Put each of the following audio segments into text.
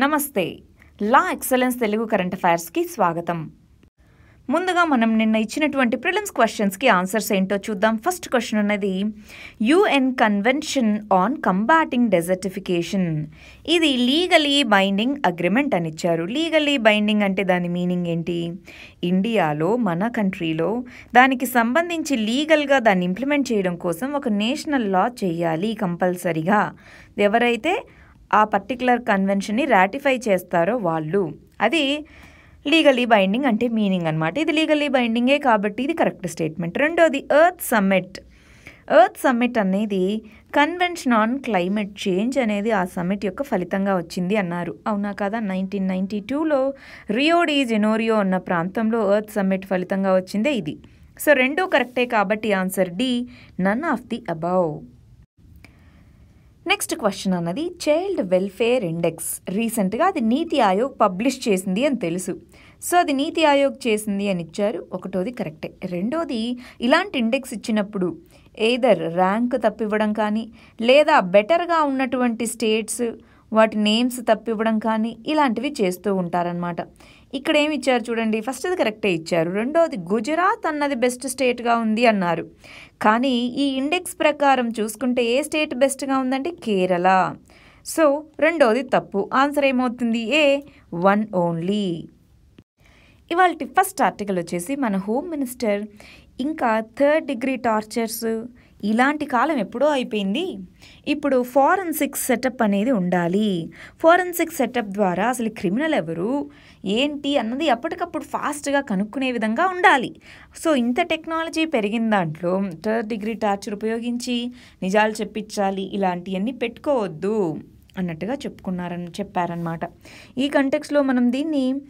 నమస్తే. La Excellence Telugu current అఫైర్స్కి స్వాగతం. ముందుగా మనం నిన్న ఇచ్చినటువంటి ప్రిలిమ్స్ క్వశ్చన్స్కి ఆన్సర్స్ ఏంటో చూద్దాం. ఫస్ట్ క్వశ్చన్ ఉన్నది UN convention on combating desertification. ఇది లీగలీ బైండింగ్ అగ్రిమెంట్ అని ఇచ్చారు. లీగలీ బైండింగ్ అంటే దాని మీనింగ్ ఏంటి? ఇండియాలో మన కంట్రీలో దానికి సంబంధించి లీగల్గా దాన్ని ఇంప్లిమెంట్ చేయడం కోసం ఒక నేషనల్ లా చేయాలి కంపల్సరిగా. ఎవరైతే ఆ పర్టికులర్ కన్వెన్షన్ని రాటిఫై చేస్తారో వాళ్ళు. అది లీగలీ బైండింగ్ అంటే మీనింగ్ అనమాట ఇది లీగలీ బైండింగే కాబట్టి ఇది కరెక్ట్ స్టేట్మెంట్ రెండోది ఎర్త్ సమ్మిట్ ఎర్త్ సమ్మిట్ అనేది కన్వెన్షన్ ఆన్ క్లైమేట్ చేంజ్ అనేది ఆ సమ్మిట్ యొక్క ఫలితంగా వచ్చింది అన్నారు. అవునా కదా? నైన్టీన్ నైంటీ టూలో రియోడి జెనోరియో అన్న ప్రాంతంలో ఎర్త్ సమ్మిట్ ఫలితంగా వచ్చిందే ఇది. సో రెండూ కరెక్టే కాబట్టి answer D none of the above next question అన్నది చైల్డ్ వెల్ఫేర్ ఇండెక్స్ రీసెంట్గా అది నీతి ఆయోగ్ పబ్లిష్ చేసింది అని తెలుసు. సో అది నీతి ఆయోగ్ చేసింది అని ఇచ్చారు. ఒకటోది కరెక్టే. రెండోది ఇలాంటి ఇండెక్స్ ఇచ్చినప్పుడు ఏదర్ ర్యాంక్ తప్పివ్వడం కానీ లేదా బెటర్గా ఉన్నటువంటి స్టేట్స్ వాటి నేమ్స్ తప్పివ్వడం కానీ ఇలాంటివి చేస్తూ ఉంటారనమాట ఇక్కడ ఏమి ఇచ్చారు చూడండి. ఫస్ట్ అది కరెక్టే ఇచ్చారు. రెండోది గుజరాత్ అన్నది బెస్ట్ స్టేట్గా ఉంది అన్నారు. కానీ ఈ ఇండెక్స్ ప్రకారం చూసుకుంటే ఏ స్టేట్ బెస్ట్గా ఉందంటే కేరళ. సో రెండోది తప్పు. ఆన్సర్ ఏమవుతుంది? A one only. ఇవాళ ఫస్ట్ ఆర్టికల్ వచ్చేసి మన హోమ్ మినిస్టర్ ఇంకా థర్డ్ డిగ్రీ టార్చర్స్ ఇలాంటి కాలం ఎప్పుడో అయిపోయింది. ఇప్పుడు ఫారెన్సిక్ సెటప్ అనేది ఉండాలి. ఫారెన్సిక్ సెటప్ ద్వారా అసలు క్రిమినల్ ఎవరు ఏంటి అన్నది ఎప్పటికప్పుడు ఫాస్ట్గా కనుక్కునే విధంగా ఉండాలి. సో ఇంత టెక్నాలజీ పెరిగిన దాంట్లో థర్డ్ డిగ్రీ టార్చర్ ఉపయోగించి నిజాలు చెప్పించాలి ఇలాంటివన్నీ పెట్టుకోవద్దు అన్నట్టుగా చెప్పుకున్నారని చెప్పారనమాట ఈ కంటెక్స్లో మనం దీన్ని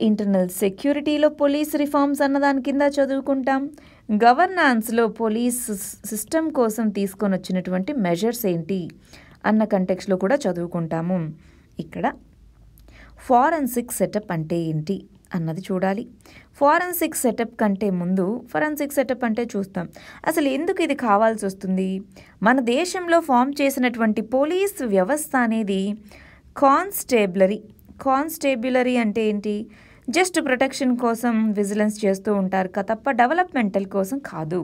ఇంటర్నల్ సెక్యూరిటీలో పోలీస్ రిఫార్మ్స్ అన్న దాని కింద చదువుకుంటాం. గవర్నాన్స్లో పోలీస్ సిస్టమ్ కోసం తీసుకొని వచ్చినటువంటి మెజర్స్ ఏంటి అన్న కంటెక్స్లో కూడా చదువుకుంటాము. ఇక్కడ ఫారెన్సిక్ సెటప్ అంటే ఏంటి అన్నది చూడాలి. ఫారెన్సిక్ సెటప్ కంటే ముందు ఫారెన్సిక్ సెటప్ అంటే చూస్తాం. అసలు ఎందుకు ఇది కావాల్సి వస్తుంది? మన దేశంలో ఫామ్ చేసినటువంటి పోలీస్ వ్యవస్థ అనేది కాన్స్టేబులరీ. కాన్స్టేబులరీ అంటే ఏంటి? జస్ట్ ప్రొటెక్షన్ కోసం విజిలెన్స్ చేస్తూ ఉంటారు కా తప్ప డెవలప్మెంటల్ కోసం కాదు.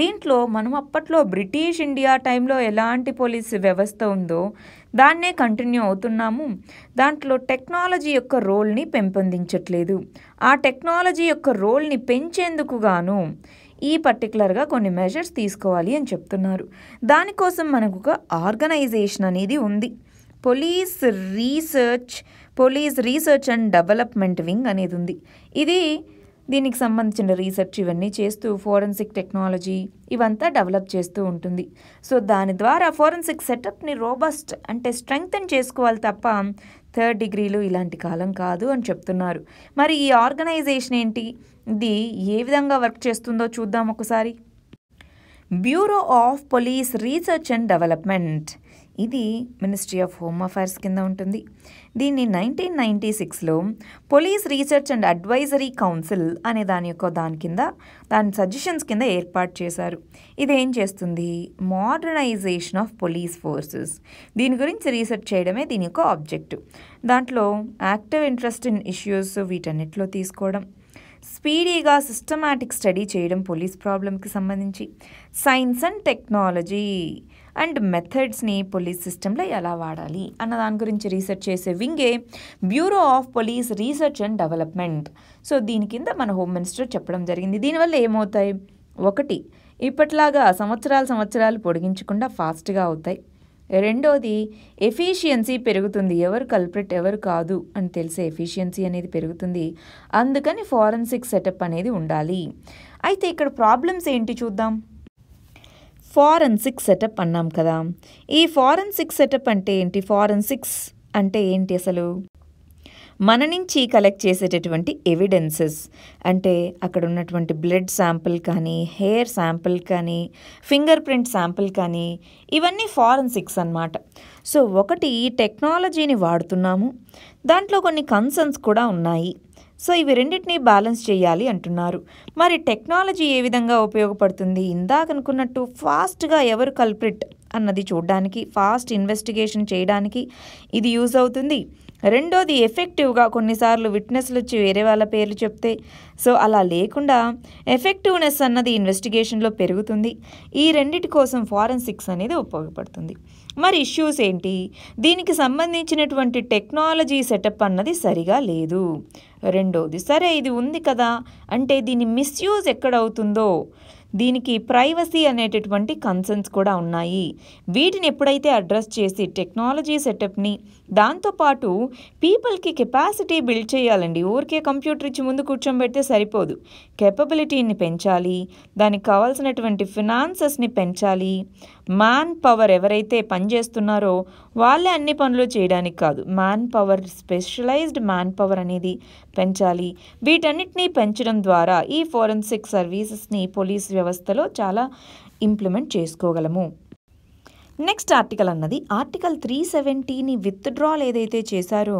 దీంట్లో మనం అప్పట్లో బ్రిటిష్ ఇండియా టైంలో ఎలాంటి పోలీస్ వ్యవస్థ ఉందో దాన్నే కంటిన్యూ అవుతున్నాము. దాంట్లో టెక్నాలజీ యొక్క రోల్ని పెంపొందించట్లేదు. ఆ టెక్నాలజీ యొక్క రోల్ని పెంచేందుకు గాను ఈ పర్టికులర్గా కొన్ని మెజర్స్ తీసుకోవాలి అని చెప్తున్నారు. దానికోసం మనకు ఒక ఆర్గనైజేషన్ అనేది ఉంది. Police research police research and development wing అనేది ఉంది. ఇది దీనికి సంబంధించిన రీసెర్చ్ ఇవన్నీ చేస్తూ ఫోరెన్సిక్ టెక్నాలజీ ఇవంతా డెవలప్ చేస్తూ ఉంటుంది. సో దాని ద్వారా ఫోరెన్సిక్ సెటప్ని రోబస్ట్ అంటే స్ట్రెంగ్తన్ చేసుకోవాలి తప్ప థర్డ్ డిగ్రీలు ఇలాంటి కాలం కాదు అని చెప్తున్నారు. మరి ఈ ఆర్గనైజేషన్ ఏంటి? ఇది ఏ విధంగా వర్క్ చేస్తుందో చూద్దాం ఒకసారి. Bureau of police research and development ఇది మినిస్ట్రీ ఆఫ్ హోమ్ అఫైర్స్ కింద ఉంటుంది. దీన్ని నైన్టీన్ నైంటీ సిక్స్లో police research and advisory council అనే దాని యొక్క దాని కింద దాని సజెషన్స్ కింద ఏర్పాటు చేశారు. ఇది ఏం చేస్తుంది? మోడర్నైజేషన్ ఆఫ్ పోలీస్ ఫోర్సెస్ దీని గురించి రీసెర్చ్ చేయడమే దీని యొక్క ఆబ్జెక్టివ్ దాంట్లో యాక్టివ్ ఇంట్రెస్ట్ ఇన్ ఇష్యూస్ వీటన్నిటిలో తీసుకోవడం. స్పీడీగా సిస్టమాటిక్ స్టడీ చేయడం పోలీస్ ప్రాబ్లంకి సంబంధించి. సైన్స్ అండ్ టెక్నాలజీ అండ్ మెథడ్స్ని పోలీస్ సిస్టంలో ఎలా వాడాలి అన్న దాని గురించి రీసెర్చ్ చేసే వింగే bureau of police research and development so దీని కింద మన హోమ్ మినిస్టర్ చెప్పడం జరిగింది. దీనివల్ల ఏమవుతాయి? ఒకటి ఇప్పట్లాగా సంవత్సరాలు సంవత్సరాలు పొడిగించకుండా ఫాస్ట్గా అవుతాయి. రెండోది ఎఫిషియన్సీ పెరుగుతుంది. ఎవరు కల్ప్రిట్ ఎవరు కాదు అని తెలిసే ఎఫిషియన్సీ అనేది పెరుగుతుంది. అందుకని ఫారెన్సిక్ సెటప్ అనేది ఉండాలి. అయితే ఇక్కడ ప్రాబ్లమ్స్ ఏంటి చూద్దాం. ఫారెన్సిక్ సెటప్ అన్నాం కదా. ఈ ఫారెన్సిక్ సెటప్ అంటే ఏంటి? ఫారెన్సిక్స్ అంటే ఏంటి అసలు? మన నుంచి కలెక్ట్ చేసేటటువంటి ఎవిడెన్సెస్. అంటే అక్కడ ఉన్నటువంటి బ్లడ్ శాంపిల్ కానీ హెయిర్ శాంపిల్ కానీ ఫింగర్ ప్రింట్ శాంపిల్ కానీ ఇవన్నీ ఫారెన్సిక్స్ అన్నమాట. సో ఒకటి టెక్నాలజీని వాడుతున్నాము. దాంట్లో కొన్ని కన్సర్న్స్ కూడా ఉన్నాయి. సో ఇవి రెండింటినీ బ్యాలెన్స్ చేయాలి అంటున్నారు. మరి టెక్నాలజీ ఏ విధంగా ఉపయోగపడుతుంది? ఇందాక అనుకున్నట్టు ఫాస్ట్గా ఎవరు కల్ప్రిట్ అన్నది చూడడానికి ఫాస్ట్ ఇన్వెస్టిగేషన్ చేయడానికి ఇది యూజ్ అవుతుంది. రెండోది ఎఫెక్టివ్గా కొన్నిసార్లు విట్నెస్లు వచ్చి వేరే వాళ్ళ పేర్లు చెప్తే సో అలా లేకుండా ఎఫెక్టివ్నెస్ అన్నది ఇన్వెస్టిగేషన్లో పెరుగుతుంది. ఈ రెండిటి కోసం ఫారెన్సిక్స్ అనేది ఉపయోగపడుతుంది. మరి ఇష్యూస్ ఏంటి? దీనికి సంబంధించినటువంటి టెక్నాలజీ సెటప్ అన్నది సరిగా లేదు. రెండవది సరే ఇది ఉంది కదా అంటే దీని మిస్యూజ్ ఎక్కడ అవుతుందో? దీనికి ప్రైవసీ అనేటటువంటి కన్సర్న్స్ కూడా ఉన్నాయి. వీటిని ఎప్పుడైతే అడ్రస్ చేసి టెక్నాలజీ సెటప్ని దాంతోపాటు పీపుల్కి కెపాసిటీ బిల్డ్ చేయాలండి. ఊరికే కంప్యూటర్ ఇచ్చి ముందు కూర్చోబెడితే సరిపోదు. కెపబిలిటీని పెంచాలి. దానికి కావాల్సినటువంటి ఫినాన్సెస్ని పెంచాలి. మ్యాన్ పవర్ ఎవరైతే పనిచేస్తున్నారో వాళ్ళే అన్ని పనులు చేయడానికి కాదు. Manpower specialised manpower అనేది పెంచాలి. వీటన్నిటినీ పెంచడం ద్వారా ఈ ఫోరెన్సిక్ సర్వీసెస్ని పోలీస్ వ్యవస్థలో చాలా ఇంప్లిమెంట్ చేసుకోగలము. నెక్స్ట్ ఆర్టికల్ అన్నది ఆర్టికల్ త్రీ సెవెంటీని విత్డ్రాల్ ఏదైతే చేశారో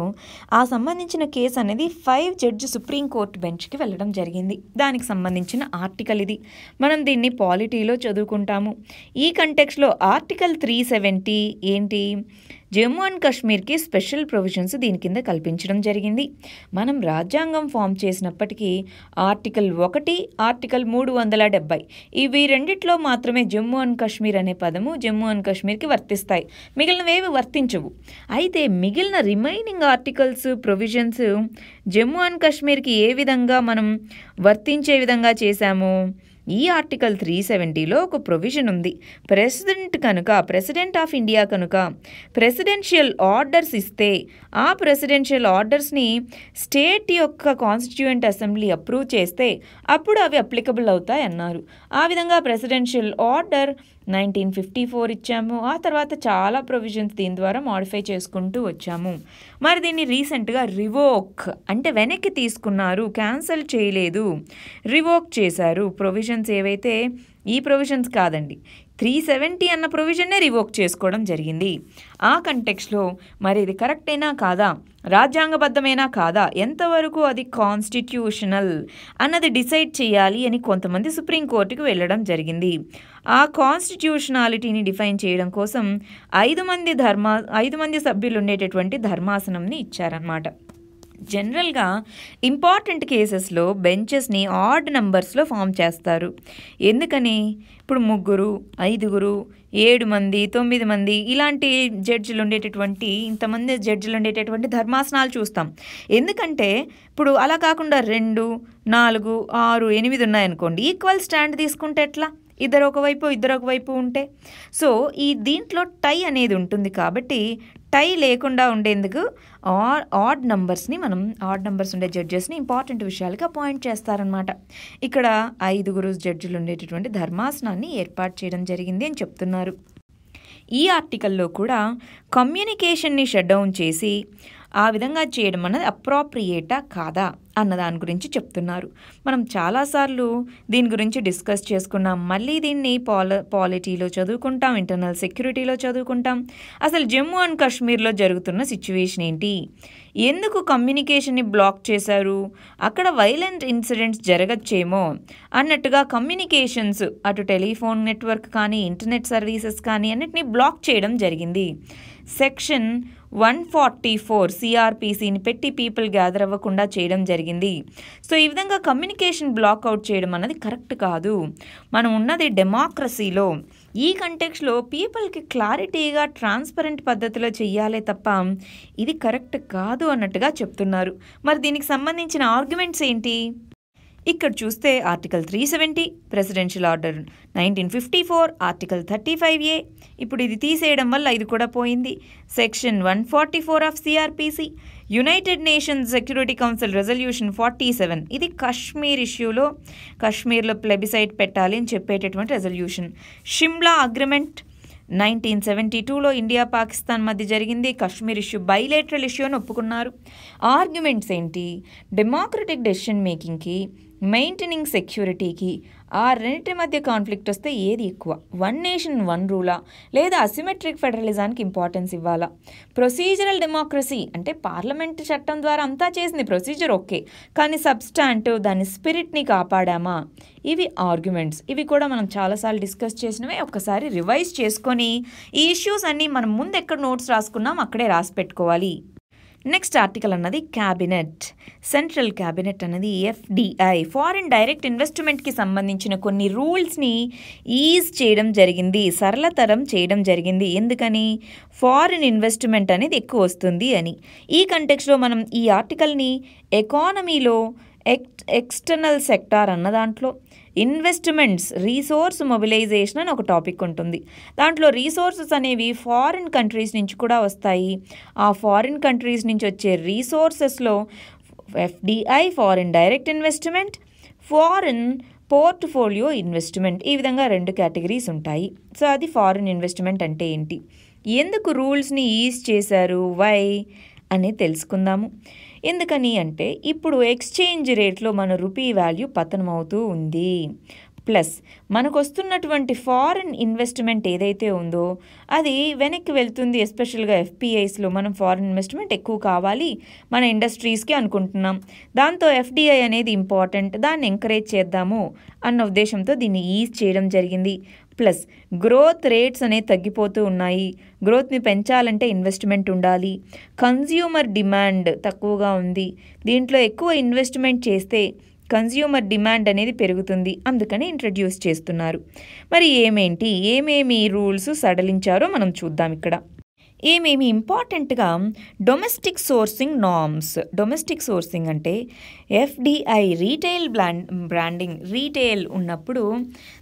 ఆ సంబంధించిన కేసు అనేది ఫైవ్ జడ్జి సుప్రీంకోర్టు బెంచ్కి వెళ్ళడం జరిగింది. దానికి సంబంధించిన ఆర్టికల్ ఇది. మనం దీన్ని పాలిటీలో చదువుకుంటాము. ఈ కంటెక్స్లో ఆర్టికల్ త్రీ సెవెంటీ ఏంటి? జమ్మూ అండ్ కాశ్మీర్కి స్పెషల్ ప్రొవిజన్స్ దీని కింద కల్పించడం జరిగింది. మనం రాజ్యాంగం ఫామ్ చేసినప్పటికీ ఆర్టికల్ ఒకటి ఆర్టికల్ మూడు వందల డెబ్బై ఇవి రెండిట్లో మాత్రమే జమ్మూ అండ్ కాశ్మీర్ అనే పదము జమ్మూ అండ్ కాశ్మీర్కి వర్తిస్తాయి. మిగిలినవేవి వర్తించవు. అయితే మిగిలిన remaining articles provisions Jammu and కాశ్మీర్కి ఏ విధంగా మనం వర్తించే విధంగా చేశాము? ఈ ఆర్టికల్ త్రీ సెవెంటీలో ఒక ప్రొవిజన్ ఉంది. ప్రెసిడెంట్ కనుక ప్రెసిడెంట్ ఆఫ్ ఇండియా కనుక ప్రెసిడెన్షియల్ ఆర్డర్స్ ఇస్తే ఆ ప్రెసిడెన్షియల్ ఆర్డర్స్ని స్టేట్ యొక్క కాన్స్టిట్యూయెంట్ అసెంబ్లీ అప్రూవ్ చేస్తే అప్పుడు అవి అప్లికబుల్ అవుతాయన్నారు. ఆ విధంగా presidential order nineteen fifty four ఇచ్చాము. ఆ తర్వాత చాలా ప్రొవిజన్స్ దీని ద్వారా మాడిఫై చేసుకుంటూ వచ్చాము. మరి దీన్ని రీసెంట్గా రివోక్ అంటే వెనక్కి తీసుకున్నారు. క్యాన్సిల్ చేయలేదు. రివోక్ చేశారు ప్రొవిజన్స్ ఏవైతే ఈ ప్రొవిజన్స్ కాదండి. త్రీ సెవెంటీ అన్న ప్రొవిజన్నే రివోక్ చేసుకోవడం జరిగింది. ఆ కంటెక్స్లో మరి ఇది కరెక్టేనా కాదా? రాజ్యాంగబద్ధమేనా కాదా? ఎంతవరకు అది కాన్స్టిట్యూషనల్ అన్నది డిసైడ్ చేయాలి అని కొంతమంది సుప్రీంకోర్టుకు వెళ్ళడం జరిగింది. ఆ కాన్స్టిట్యూషనాలిటీని డిఫైన్ చేయడం కోసం ఐదు మంది ధర్మా ఐదు మంది సభ్యులు ఉండేటటువంటి ధర్మాసనంని ఇచ్చారన్నమాట. జనరల్గా ఇంపార్టెంట్ కేసెస్లో బెంచెస్ని ఆడ్ నంబర్స్లో ఫామ్ చేస్తారు. ఎందుకని? ఇప్పుడు ముగ్గురు ఐదుగురు ఏడు మంది తొమ్మిది మంది ఇలాంటి జడ్జిలు ఉండేటటువంటి ఇంతమంది జడ్జిలు ఉండేటటువంటి ధర్మాసనాలు చూస్తాం. ఎందుకంటే ఇప్పుడు అలా కాకుండా రెండు నాలుగు ఆరు ఎనిమిది ఉన్నాయనుకోండి ఈక్వల్ స్టాండ్ తీసుకుంటే ఎట్లా? ఇద్దరు ఒకవైపు ఇద్దరు ఒకవైపు ఉంటే. సో ఈ దీంట్లో టై అనేది ఉంటుంది కాబట్టి టై లేకుండా ఉండేందుకు ఆడ్ ఆడ్ నంబర్స్ని మనం ఆడ్ నంబర్స్ ఉండే జడ్జెస్ని ఇంపార్టెంట్ విషయాలకి అపాయింట్ చేస్తారనమాట ఇక్కడ ఐదుగురు జడ్జిలు ఉండేటటువంటి ధర్మాసనాన్ని ఏర్పాటు చేయడం జరిగింది అని చెప్తున్నారు. ఈ ఆర్టికల్లో కూడా కమ్యూనికేషన్ని షట్ డౌన్ చేసి ఆ విధంగా చేయడం అన్నది అప్రాప్రియేటా కాదా అన్న దాని గురించి చెప్తున్నారు. మనం చాలాసార్లు దీని గురించి డిస్కస్ చేసుకున్నాం. మళ్ళీ దీన్ని పాల పాలిటీలో చదువుకుంటాం ఇంటర్నల్ సెక్యూరిటీలో చదువుకుంటాం. అసలు జమ్మూ అండ్ కాశ్మీర్లో జరుగుతున్న సిచ్యువేషన్ ఏంటి? ఎందుకు కమ్యూనికేషన్ని బ్లాక్ చేశారు? అక్కడ వైలెంట్ ఇన్సిడెంట్స్ జరగచ్చేమో అన్నట్టుగా కమ్యూనికేషన్స్ అటు టెలిఫోన్ నెట్వర్క్ కానీ ఇంటర్నెట్ సర్వీసెస్ కానీ అన్నిటినీ బ్లాక్ చేయడం జరిగింది. సెక్షన్ వన్ ఫార్టీ ఫోర్ సిఆర్పిసిని పెట్టి పీపుల్ గ్యాదర్ అవ్వకుండా చేయడం జరిగింది. సో ఈ విధంగా కమ్యూనికేషన్ బ్లాక్ అవుట్ చేయడం అన్నది కరెక్ట్ కాదు. మనం ఉన్నది డెమోక్రసీలో. ఈ కంటెక్స్లో పీపుల్కి క్లారిటీగా ట్రాన్స్పరెంట్ పద్ధతిలో చెయ్యాలే తప్ప ఇది కరెక్ట్ కాదు అన్నట్టుగా చెప్తున్నారు. మరి దీనికి సంబంధించిన ఆర్గ్యుమెంట్స్ ఏంటి? ఇక్కడ చూస్తే article three seventy presidential order nineteen fifty four article thirty five A ఇప్పుడు ఇది తీసేయడం వల్ల ఇది కూడా పోయింది. Section one forty four of CrPC united nations security council resolution forty seven ఇది కశ్మీర్ ఇష్యూలో కశ్మీర్లో ప్లెబిసైట్ పెట్టాలి అని చెప్పేటటువంటి resolution Shimla agreement nineteen seventy టూలో ఇండియా పాకిస్తాన్ మధ్య జరిగింది. కశ్మీర్ ఇష్యూ బైలేటరల్ ఇష్యూ అని ఒప్పుకున్నారు. ఆర్గ్యుమెంట్స్ ఏంటి? డెమోక్రటిక్ డెసిషన్ మేకింగ్కి మెయింటెనింగ్ సెక్యూరిటీకి ఆ రెండింటి మధ్య కాన్ఫ్లిక్ట్ వస్తే ఏది ఎక్కువ? వన్ నేషన్ వన్ రూలా? లేదా అసిమెట్రిక్ ఫెడరలిజానికి ఇంపార్టెన్స్ ఇవ్వాలా? ప్రొసీజరల్ డెమోక్రసీ అంటే పార్లమెంట్ చట్టం ద్వారా అంతా చేసింది ప్రొసీజర్ ఓకే. కానీ సబ్స్టాంటివ్ దాని స్పిరిట్ని కాపాడామా? ఇవి ఆర్గ్యుమెంట్స్. ఇవి కూడా మనం చాలాసార్లు డిస్కస్ చేసినవే. ఒకసారి రివైజ్ చేసుకొని ఈ ఇష్యూస్ అన్నీ మనం ముందు ఎక్కడ నోట్స్ రాసుకున్నాం అక్కడే రాసి పెట్టుకోవాలి. నెక్స్ట్ ఆర్టికల్ అన్నది క్యాబినెట్ సెంట్రల్ క్యాబినెట్ అన్నది ఎఫ్డిఐ ఫారిన్ డైరెక్ట్ ఇన్వెస్ట్మెంట్కి సంబంధించిన కొన్ని రూల్స్ని ఈజ్ చేయడం జరిగింది సరళతరం చేయడం జరిగింది. ఎందుకని? ఫారిన్ ఇన్వెస్ట్మెంట్ అనేది ఎక్కువ వస్తుంది అని. ఈ కంటెక్స్లో మనం ఈ ఆర్టికల్ని ఎకానమీలో ఎక్ ఎక్స్టర్నల్ సెక్టార్ అన్న దాంట్లో ఇన్వెస్ట్మెంట్స్ రీసోర్స్ మొబిలైజేషన్ అని ఒక టాపిక్ ఉంటుంది. దాంట్లో రీసోర్సెస్ అనేవి ఫారిన్ కంట్రీస్ నుంచి కూడా వస్తాయి. ఆ ఫారిన్ కంట్రీస్ నుంచి వచ్చే రీసోర్సెస్లో FDI foreign direct investment foreign portfolio investment ఈ విధంగా రెండు కేటగిరీస్ ఉంటాయి. సో అది ఫారిన్ ఇన్వెస్ట్మెంట్ అంటే ఏంటి? ఎందుకు రూల్స్ని ఈజ్ చేశారు? వై అనేది తెలుసుకుందాము. ఎందుకని అంటే ఇప్పుడు ఎక్స్చేంజ్ రేట్లో మన రూపీ వాల్యూ పతనం అవుతూ ఉంది. ప్లస్ మనకు వస్తున్నటువంటి ఫారిన్ ఇన్వెస్ట్మెంట్ ఏదైతే ఉందో అది వెనక్కి వెళ్తుంది ఎస్పెషల్గా ఎఫ్పిఐస్లో మనం ఫారిన్ ఇన్వెస్ట్మెంట్ ఎక్కువ కావాలి మన ఇండస్ట్రీస్కి అనుకుంటున్నాం. దాంతో ఎఫ్డిఐ అనేది ఇంపార్టెంట్ దాన్ని ఎంకరేజ్ చేద్దాము అన్న ఉద్దేశంతో దీన్ని ఈజ్ చేయడం జరిగింది. ప్లస్ గ్రోత్ రేట్స్ అనేవి తగ్గిపోతూ ఉన్నాయి. గ్రోత్ని పెంచాలంటే ఇన్వెస్ట్మెంట్ ఉండాలి. కన్జ్యూమర్ డిమాండ్ తక్కువగా ఉంది. దీంట్లో ఎక్కువ ఇన్వెస్ట్మెంట్ చేస్తే కన్జ్యూమర్ డిమాండ్ అనేది పెరుగుతుంది. అందుకని ఇంట్రడ్యూస్ చేస్తున్నారు. మరి ఏమేంటి? ఏమేమి రూల్స్ సడలించారో మనం చూద్దాం ఇక్కడ. ఏమేమి ఇంపార్టెంట్గా domestic sourcing norms domestic sourcing అంటే FDI retail brand branding retail ఉన్నప్పుడు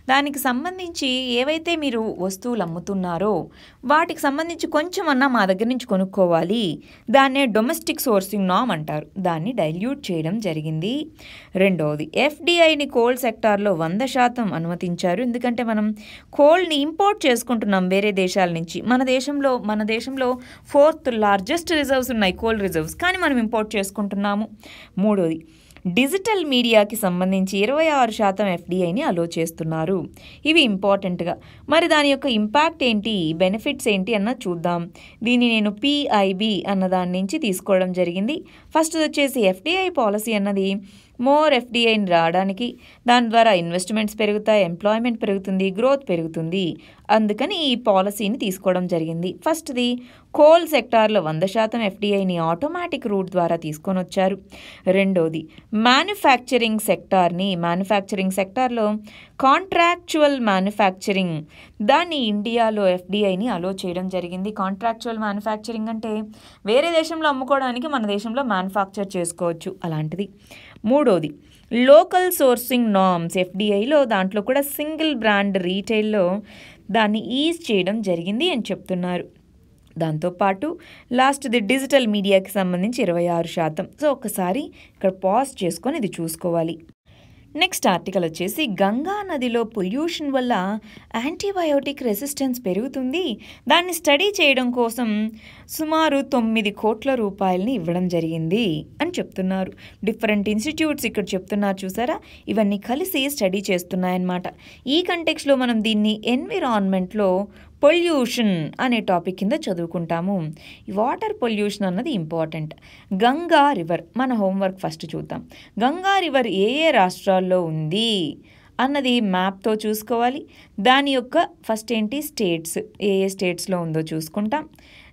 దానికి సంబంధించి ఏవైతే మీరు వస్తువులు అమ్ముతున్నారో వాటికి సంబంధించి కొంచెం అన్నా మా దగ్గర నుంచి కొనుక్కోవాలి. దాన్నే డొమెస్టిక్ సోర్సింగ్ నామ్ అంటారు. దాన్ని డైల్యూట్ చేయడం జరిగింది. రెండవది ఎఫ్డిఐని కోల్ సెక్టార్లో వంద శాతం అనుమతించారు. ఎందుకంటే మనం కోల్ని ఇంపోర్ట్ చేసుకుంటున్నాం వేరే దేశాల నుంచి. మన దేశంలో మన దేశంలో ఫోర్త్ లార్జెస్ట్ రిజర్వ్స్ ఉన్నాయి కోల్ రిజర్వ్స్. కానీ మనం ఇంపోర్ట్ చేసుకుంటున్నాము. మూడోది డిజిటల్ మీడియాకి సంబంధించి ఇరవై ఆరు శాతం ఎఫ్డిఐని అలో చేస్తున్నారు. ఇవి ఇంపార్టెంట్గా. మరి దాని యొక్క ఇంపాక్ట్ ఏంటి? బెనిఫిట్స్ ఏంటి? అన్న చూద్దాం. దీన్ని నేను పిఐబి అన్న దాని నుంచి తీసుకోవడం జరిగింది. ఫస్ట్ వచ్చేసి ఎఫ్డిఐ పాలసీ అన్నది. మోర్ ఎఫ్డిఐని రావడానికి దాని ద్వారా ఇన్వెస్ట్మెంట్స్ పెరుగుతాయి ఎంప్లాయ్మెంట్ పెరుగుతుంది గ్రోత్ పెరుగుతుంది. అందుకని ఈ పాలసీని తీసుకోవడం జరిగింది. ఫస్ట్ది కోల్ సెక్టార్లో వంద శాతం ఎఫ్డీఐని ఆటోమేటిక్ రూట్ ద్వారా తీసుకొని వచ్చారు. రెండోది మ్యానుఫ్యాక్చరింగ్ సెక్టార్ని మ్యానుఫ్యాక్చరింగ్ సెక్టార్లో కాంట్రాక్చువల్ మ్యానుఫ్యాక్చరింగ్ దాన్ని ఇండియాలో ఎఫ్డీఐని అలో చేయడం జరిగింది. కాంట్రాక్చువల్ మ్యానుఫ్యాక్చరింగ్ అంటే వేరే దేశంలో అమ్ముకోవడానికి మన దేశంలో మ్యానుఫ్యాక్చర్ చేసుకోవచ్చు అలాంటిది. మూడోది లోకల్ సోర్సింగ్ నామ్స్ ఎఫ్డీఐలో దాంట్లో కూడా సింగిల్ బ్రాండ్ రీటైల్లో దాన్ని ఈజ్ చేయడం జరిగింది అని చెప్తున్నారు. దాంతోపాటు లాస్ట్ది డిజిటల్ మీడియాకి సంబంధించి ఇరవై ఆరు శాతం. సో ఒకసారి ఇక్కడ పాజ్ చేసుకొని ఇది చూసుకోవాలి. నెక్స్ట్ ఆర్టికల్ వచ్చేసి గంగా నదిలో పొల్యూషన్ వల్ల యాంటీబయోటిక్ రెసిస్టెన్స్ పెరుగుతుంది. దాన్ని స్టడీ చేయడం కోసం సుమారు తొమ్మిది కోట్ల రూపాయలని ఇవ్వడం జరిగింది అని చెప్తున్నారు. డిఫరెంట్ ఇన్స్టిట్యూట్స్ ఇక్కడ చెప్తున్నారు చూసారా? ఇవన్నీ కలిసి స్టడీ చేస్తున్నాయన్నమాట. ఈ కంటెక్స్లో మనం దీన్ని ఎన్విరాన్మెంట్లో పొల్యూషన్ అనే టాపిక్ కింద చదువుకుంటాము. వాటర్ పొల్యూషన్ అన్నది ఇంపార్టెంట్. గంగా రివర్ మన హోంవర్క్ ఫస్ట్ చూద్దాం. గంగా రివర్ ఏ ఏ రాష్ట్రాల్లో ఉంది అన్నది మ్యాప్తో చూసుకోవాలి. దాని యొక్క ఫస్ట్ ఏంటి? స్టేట్స్. ఏ ఏ స్టేట్స్లో ఉందో చూసుకుంటాం.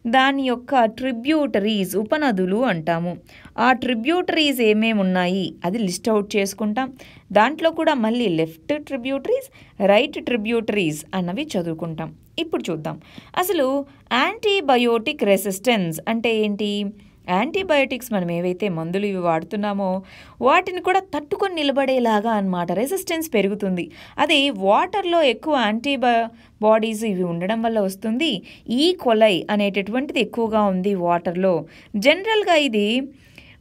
దాని యొక్క ట్రిబ్యూటరీస్ ఉపనదులు అంటాము. ఆ ట్రిబ్యూటరీస్ ఏమేమి ఉన్నాయి? అది లిస్ట్ అవుట్ చేసుకుంటాం. దాంట్లో కూడా మళ్ళీ లెఫ్ట్ ట్రిబ్యూటరీస్ రైట్ ట్రిబ్యూటరీస్ అన్నవి చదువుకుంటాం. ఇప్పుడు చూద్దాం. అసలు యాంటీబయోటిక్ రెసిస్టెన్స్ అంటే ఏంటి? యాంటీబయోటిక్స్ మనం ఏవైతే మందులు ఇవి వాడుతున్నామో వాటిని కూడా తట్టుకొని నిలబడేలాగా అన్నమాట రెసిస్టెన్స్ పెరుగుతుంది. అది వాటర్లో ఎక్కువ యాంటీబయో బాడీస్ ఇవి ఉండడం వల్ల వస్తుంది. ఈ కొలై అనేటటువంటిది ఎక్కువగా ఉంది వాటర్లో. జనరల్గా ఇది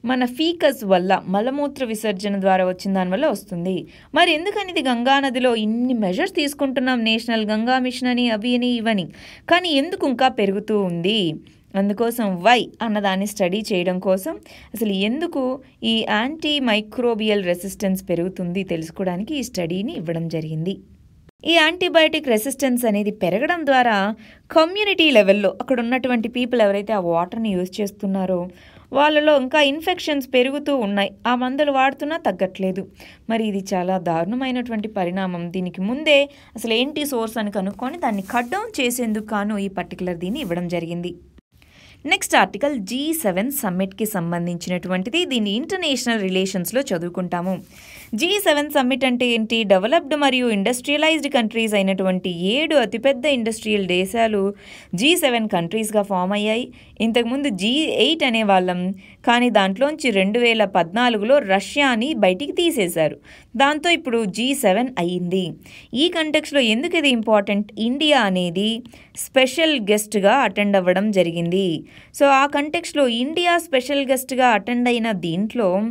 మన ఫీకస్ వల్ల మలమూత్ర విసర్జన ద్వారా వచ్చిన దానివల్ల వస్తుంది. మరి ఎందుకని ఇది గంగా నదిలో ఇన్ని మెజర్స్ తీసుకుంటున్నాం? నేషనల్ గంగా మిషన్ అని అవి అని ఇవని? కానీ ఎందుకు ఇంకా పెరుగుతూ ఉంది? అందుకోసం వై అన్నదాన్ని స్టడీ చేయడం కోసం అసలు ఎందుకు ఈ యాంటీ మైక్రోబియల్ రెసిస్టెన్స్ పెరుగుతుంది తెలుసుకోవడానికి ఈ స్టడీని ఇవ్వడం జరిగింది. ఈ యాంటీబయాటిక్ రెసిస్టెన్స్ అనేది పెరగడం ద్వారా కమ్యూనిటీ లెవెల్లో అక్కడ ఉన్నటువంటి పీపుల్ ఎవరైతే ఆ వాటర్ని యూజ్ చేస్తున్నారో వాళ్ళలో ఇంకా ఇన్ఫెక్షన్స్ పెరుగుతూ ఉన్నాయి. ఆ మందులు వాడుతున్నా తగ్గట్లేదు. మరి ఇది చాలా దారుణమైనటువంటి పరిణామం. దీనికి ముందే అసలు ఏంటి సోర్స్ అని కనుక్కొని దాన్ని కట్ డౌన్ చేసేందుకు కాను ఈ పర్టికులర్ దీన్ని ఇవ్వడం జరిగింది. నెక్స్ట్ ఆర్టికల్ జీ సెవెన్ సమ్మిట్కి సంబంధించినటువంటిది దీన్ని ఇంటర్నేషనల్ రిలేషన్స్లో చదువుకుంటాము. జీ సెవెన్ సమ్మిట్ అంటే ఏంటి? డెవలప్డ్ మరియు ఇండస్ట్రియలైజ్డ్ కంట్రీస్ అయినటువంటి ఏడు అతిపెద్ద ఇండస్ట్రియల్ దేశాలు జీ సెవెన్ కంట్రీస్గా ఫామ్ అయ్యాయి. ఇంతకుముందు జీ ఎయిట్ అనేవాళ్ళం. కానీ దాంట్లోంచి రెండు వేల పద్నాలుగులో రష్యాని బయటికి తీసేశారు. దాంతో ఇప్పుడు జీ సెవెన్ అయ్యింది. ఈ కంటెక్స్లో ఎందుకు ఇది ఇంపార్టెంట్ ఇండియా అనేది స్పెషల్ గెస్ట్గా అటెండ్ అవ్వడం జరిగింది. సో ఆ కంటెక్స్లో ఇండియా స్పెషల్ గెస్ట్గా అటెండ్ అయిన దీంట్లో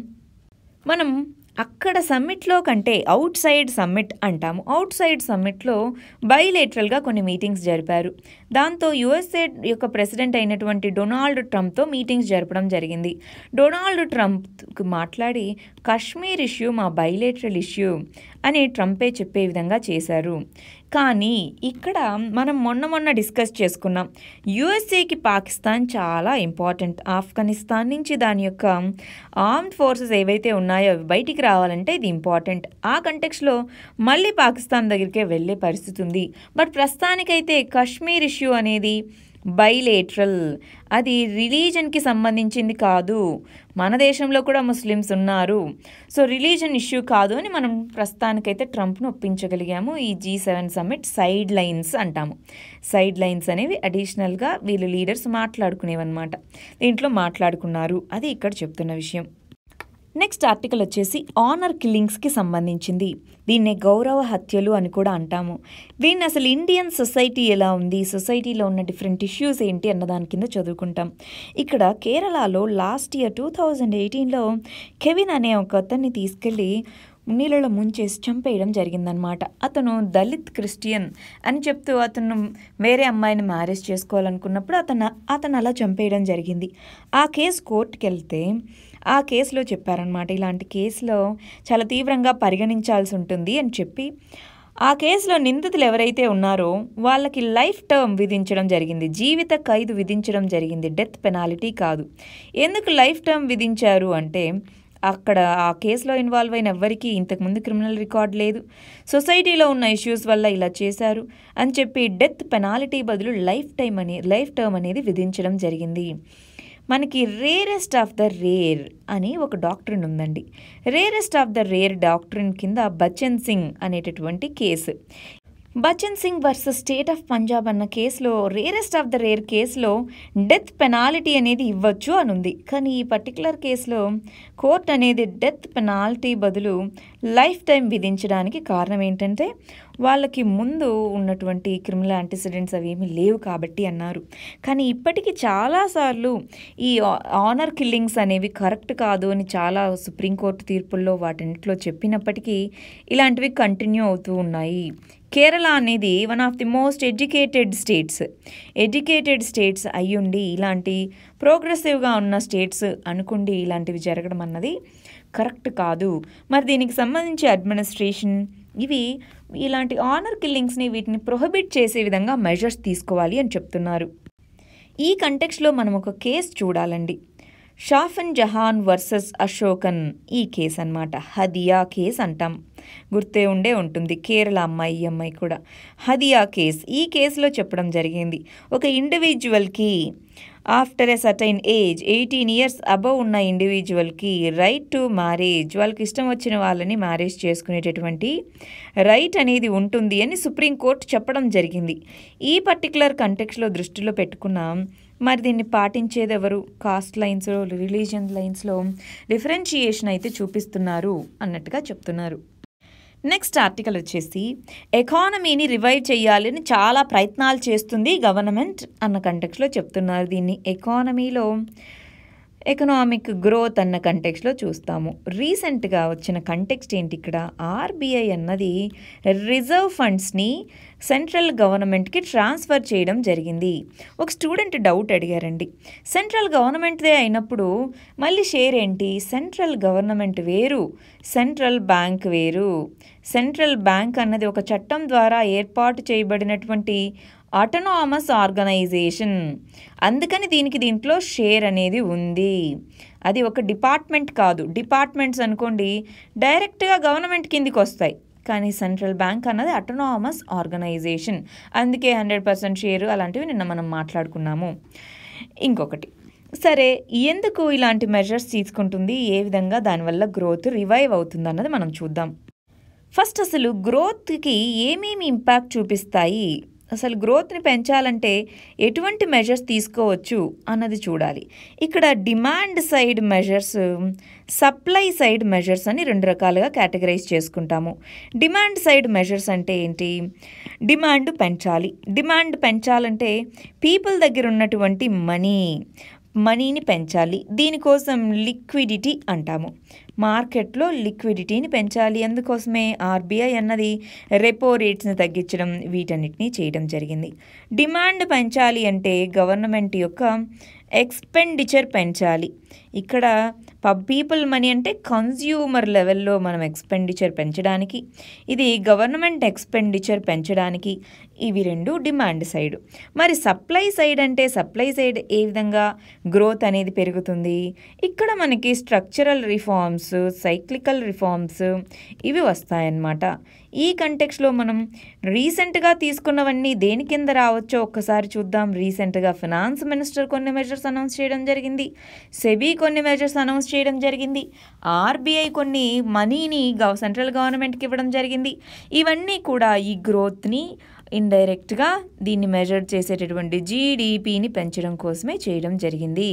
మనం అక్కడ సమ్మిట్లో కంటే అవుట్ సైడ్ సమ్మిట్ అంటాము. అవుట్ సైడ్ సమ్మిట్లో బైలేటరల్గా కొన్ని మీటింగ్స్ జరిపారు. దాంతో యుఎస్ఏ యొక్క ప్రెసిడెంట్ అయినటువంటి డొనాల్డ్ ట్రంప్తో మీటింగ్స్ జరపడం జరిగింది. డొనాల్డ్ ట్రంప్ మాట్లాడి కాశ్మీర్ ఇష్యూ మా బైలేటరల్ ఇష్యూ అని ట్రంపే చెప్పే విధంగా చేశారు. కానీ ఇక్కడ మనం మొన్న మొన్న డిస్కస్ చేసుకున్నాం. యుఎస్ఏకి పాకిస్తాన్ చాలా ఇంపార్టెంట్. ఆఫ్ఘనిస్తాన్ నుంచి దాని యొక్క ఆర్మ్డ్ ఫోర్సెస్ ఏవైతే ఉన్నాయో అవి బయటికి రావాలంటే ఇది ఇంపార్టెంట్. ఆ కంటెక్స్లో మళ్ళీ పాకిస్తాన్ దగ్గరికే వెళ్ళే పరిస్థితి ఉంది బట్ ప్రస్తుతానికైతే కశ్మీర్ ఇష్యూ అనేది బైలేట్రల్ అది రిలీజన్కి సంబంధించింది కాదు. మన దేశంలో కూడా ముస్లిమ్స్ ఉన్నారు. సో రిలీజన్ ఇష్యూ కాదు అని మనం ప్రస్తుతానికైతే ట్రంప్ను ఒప్పించగలిగాము. ఈ G seven summit sidelines అంటాము. సైడ్ లైన్స్ అనేవి అడిషనల్గా వీళ్ళు లీడర్స్ మాట్లాడుకునేవన్నమాట. దీంట్లో మాట్లాడుకున్నారు. అది ఇక్కడ చెప్తున్న విషయం. నెక్స్ట్ ఆర్టికల్ వచ్చేసి ఆనర్ కిల్లింగ్స్కి సంబంధించింది. దీన్నే గౌరవ హత్యలు అని కూడా అంటాము. దీన్ని అసలు ఇండియన్ సొసైటీ ఎలా ఉంది? సొసైటీలో ఉన్న డిఫరెంట్ ఇష్యూస్ ఏంటి అన్న దాని కింద చదువుకుంటాం. ఇక్కడ కేరళలో లాస్ట్ ఇయర్ టూ థౌజండ్ ఎయిటీన్లో కెవిన్ అనే ఒక అతన్ని తీసుకెళ్ళి నీళ్ళలో ముంచేసి చంపేయడం జరిగిందనమాట అతను దళిత్ క్రిస్టియన్ అని చెప్తూ అతను వేరే అమ్మాయిని మ్యారేజ్ చేసుకోవాలనుకున్నప్పుడు అతను అతను అలా చంపేయడం జరిగింది. ఆ కేసు కోర్టుకెళ్తే ఆ కేసులో చెప్పారనమాట ఇలాంటి కేసులో చాలా తీవ్రంగా పరిగణించాల్సి ఉంటుంది అని చెప్పి. ఆ కేసులో నిందితులు ఎవరైతే ఉన్నారో వాళ్ళకి లైఫ్ టర్మ్ విధించడం జరిగింది. జీవిత ఖైదు విధించడం జరిగింది. డెత్ పెనాలిటీ కాదు. ఎందుకు లైఫ్ టర్మ్ విధించారు అంటే అక్కడ ఆ కేసులో ఇన్వాల్వ్ అయిన ఎవ్వరికీ ఇంతకుముందు క్రిమినల్ రికార్డ్ లేదు. సొసైటీలో ఉన్న ఇష్యూస్ వల్ల ఇలా చేశారు అని చెప్పి డెత్ పెనాలిటీ బదులు లైఫ్ టైం అని లైఫ్ టర్మ్ అనేది విధించడం జరిగింది. మనకి రేరెస్ట్ ఆఫ్ ద రేర్ అని ఒక డాక్టరీన్ ఉందండి. Rarest of the rare doctrine కింద బచ్చన్ సింగ్ అనేటటువంటి case. Bachan Singh versus state of Punjab అన్న కేసులో రేరెస్ట్ ఆఫ్ ద రేర్ కేసులో డెత్ పెనాల్టీ అనేది ఇవ్వచ్చు అని ఉంది కానీ ఈ పర్టికులర్ కేసులో కోర్ట్ అనేది డెత్ పెనాల్టీ బదులు లైఫ్ టైం విధించడానికి కారణం ఏంటంటే వాళ్ళకి ముందు ఉన్నటువంటి క్రిమినల్ యాంటిసిడెంట్స్ అవి ఏమీ లేవు కాబట్టి అన్నారు. కానీ ఇప్పటికీ చాలాసార్లు ఈ ఆనర్ కిల్లింగ్స్ అనేవి కరెక్ట్ కాదు అని చాలా సుప్రీంకోర్టు తీర్పుల్లో వాటింట్లో చెప్పినప్పటికీ ఇలాంటివి కంటిన్యూ అవుతూ ఉన్నాయి. కేరళ అనేది one of the most educated states educated states అయ్యుండి ఇలాంటి ప్రోగ్రెసివ్గా ఉన్న స్టేట్స్ అనుకుండి ఇలాంటివి జరగడం అన్నది కరెక్ట్ కాదు. మరి దీనికి సంబంధించి అడ్మినిస్ట్రేషన్ ఇవి ఇలాంటి ఆనర్ కిల్లింగ్స్ని వీటిని ప్రొహిబిట్ చేసే విధంగా మెజర్స్ తీసుకోవాలి అని చెప్తున్నారు. ఈ కంటెక్స్లో మనం ఒక కేసు చూడాలండి. షాఫన్ జహాన్ వర్సెస్ అశోకన్ ఈ కేసు అనమాట హదియా కేస్ అంటాం. గుర్తే ఉండే ఉంటుంది. కేరళ అమ్మాయి ఈ అమ్మాయి కూడా. హదియా కేస్ ఈ కేసులో చెప్పడం జరిగింది. ఒక ఇండివిజువల్కి after a certain age eighteen years above ఉన్న ఇండివిజువల్కి రైట్ టు మ్యారేజ్. వాళ్ళకి ఇష్టం వచ్చిన వాళ్ళని మ్యారేజ్ చేసుకునేటటువంటి రైట్ అనేది ఉంటుంది అని సుప్రీంకోర్టు చెప్పడం జరిగింది. ఈ పర్టికులర్ కంటెక్స్లో దృష్టిలో పెట్టుకున్నాం. మరి దీన్ని పాటించేది ఎవరు కాస్ట్ లైన్స్లో రిలీజియన్ లైన్స్లో డిఫరెన్షియేషన్ అయితే చూపిస్తున్నారు అన్నట్టుగా చెప్తున్నారు. నెక్స్ట్ ఆర్టికల్ వచ్చేసి ఎకానమీని రివైవ్ చేయాలని చాలా ప్రయత్నాలు చేస్తుంది గవర్నమెంట్ అన్న కంటెక్స్లో చెప్తున్నారు దీన్ని. ఎకానమీలో ఎకనామిక్ గ్రోత్ అన్న కంటెక్స్లో చూస్తాము. రీసెంట్గా వచ్చిన కంటెక్స్ట్ ఏంటి ఇక్కడ? ఆర్బీఐ అన్నది రిజర్వ్ ఫండ్స్ని సెంట్రల్ గవర్నమెంట్కి ట్రాన్స్ఫర్ చేయడం జరిగింది. ఒక స్టూడెంట్ డౌట్ అడిగారండి. సెంట్రల్ గవర్నమెంట్దే అయినప్పుడు మళ్ళీ షేర్ ఏంటి? సెంట్రల్ గవర్నమెంట్ వేరు సెంట్రల్ బ్యాంక్ వేరు. సెంట్రల్ బ్యాంక్ అన్నది ఒక చట్టం ద్వారా ఏర్పాటు చేయబడినటువంటి ఆటోనామస్ ఆర్గనైజేషన్ అందుకని దీనికి దీంట్లో షేర్ అనేది ఉంది. అది ఒక డిపార్ట్మెంట్ కాదు. డిపార్ట్మెంట్స్ అనుకోండి డైరెక్ట్గా గవర్నమెంట్ కిందికి వస్తాయి. కానీ సెంట్రల్ బ్యాంక్ అన్నది అటోనామస్ ఆర్గనైజేషన్ అందుకే హండ్రెడ్ పర్సెంట్ షేర్ అలాంటివి నిన్న మనం మాట్లాడుకున్నాము. ఇంకొకటి సరే ఎందుకు ఇలాంటి మెజర్స్ తీసుకుంటుంది? ఏ విధంగా దానివల్ల గ్రోత్ రివైవ్ అవుతుంది అన్నది మనం చూద్దాం. ఫస్ట్ అసలు గ్రోత్కి ఏమేమి ఇంపాక్ట్ చూపిస్తాయి? అసలు గ్రోత్ని పెంచాలంటే ఎటువంటి మెజర్స్ తీసుకోవచ్చు అన్నది చూడాలి. ఇక్కడ demand side measures supply side measures అని రెండు రకాలుగా కేటగరైజ్ చేసుకుంటాము. డిమాండ్ సైడ్ మెజర్స్ అంటే ఏంటి? డిమాండ్ పెంచాలి. డిమాండ్ పెంచాలంటే పీపుల్ దగ్గర ఉన్నటువంటి మనీ మనీని పెంచాలి. దీనికోసం లిక్విడిటీ అంటాము. మార్కెట్లో లిక్విడిటీని పెంచాలి. అందుకోసమే ఆర్బీఐ అన్నది రెపో రేట్స్ని తగ్గించడం వీటన్నిటిని చేయడం జరిగింది. డిమాండ్ పెంచాలి అంటే గవర్నమెంట్ యొక్క ఎక్స్పెండిచర్ పెంచాలి. ఇక్కడ పబ్ పీపుల్ మనీ అంటే కన్స్యూమర్ లెవెల్లో మనం ఎక్స్పెండిచర్ పెంచడానికి ఇది గవర్నమెంట్ ఎక్స్పెండిచర్ పెంచడానికి ఇవి రెండు డిమాండ్ సైడ్ మరి సప్లై సైడ్ అంటే సప్లై సైడ్ ఏ విధంగా గ్రోత్ అనేది పెరుగుతుంది? ఇక్కడ మనకి స్ట్రక్చరల్ రిఫార్మ్స్ సైక్లికల్ రిఫార్మ్స్ ఇవి వస్తాయన్నమాట. ఈ కంటెక్స్లో మనం రీసెంట్గా తీసుకున్నవన్నీ దేని కింద రావచ్చో ఒక్కసారి చూద్దాం. రీసెంట్గా ఫినాన్స్ మినిస్టర్ కొన్ని మెజర్స్ అనౌన్స్ చేయడం జరిగింది. సెబీ కొన్ని మెజర్స్ అనౌన్స్ చేయడం జరిగింది. ఆర్బీఐ కొన్ని మనీని గవ సెంట్రల్ గవర్నమెంట్కి ఇవ్వడం జరిగింది. ఇవన్నీ కూడా ఈ గ్రోత్ని ఇండైరెక్ట్గా దీన్ని మెజర్ చేసేటటువంటి జీడిపిని పెంచడం కోసమే చేయడం జరిగింది.